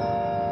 Amen.